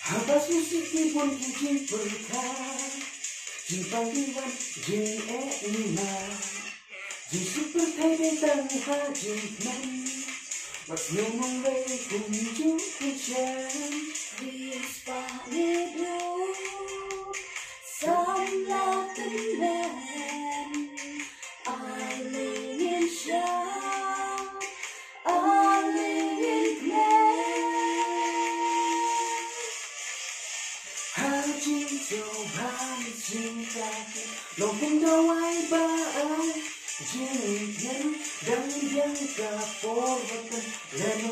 好把失去灵魂接着他继续摇摆继续奔跑继续不太别再无话题迷有梦的人陪你。度就怕你惊呆，镂空的外白，今天，等电闸拨落的雷诺。